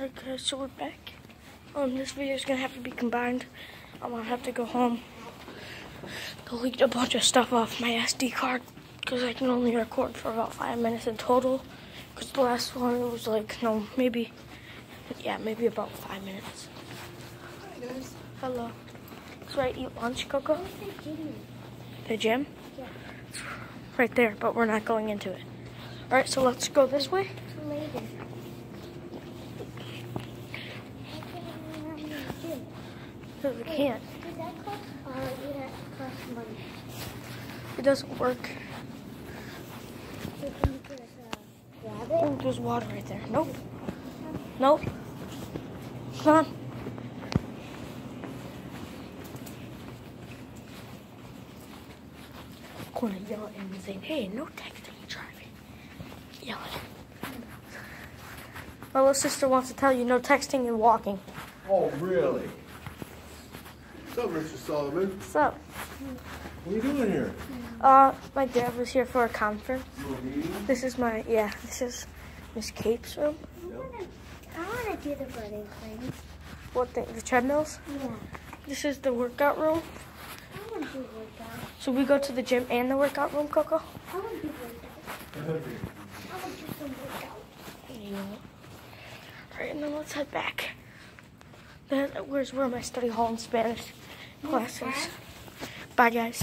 Okay, so we're back. Um, this video is gonna have to be combined. I'm gonna have to go home, delete a bunch of stuff off my SD card because I can only record for about five minutes in total. Because the last one was like no, maybe, yeah, maybe about five minutes. Hi guys. Hello. So I eat lunch, Coco. The gym? Yeah. It's right there, but we're not going into it. All right, so let's go this way. Later. Because we can't. It doesn't work. Oh, there's water right there. Nope. Nope. Come on. I'm gonna yell at him and say, hey, no texting and driving. Yell at him. My little sister wants to tell you no texting and walking. Oh, really? What's up, Mr. Sullivan? What's up? What are you doing here? Uh, my dad was here for a conference. You a meeting? This is my, yeah, this is Miss Cape's room. I want to do the running thing. What thing? The treadmills? Yeah. This is the workout room. I want to do workout. So we go to the gym and the workout room, Coco? I want to do workout. I want to do some workout. Yeah. Alright, and then let's head back. Where's where my study hall in Spanish classes. Bye guys.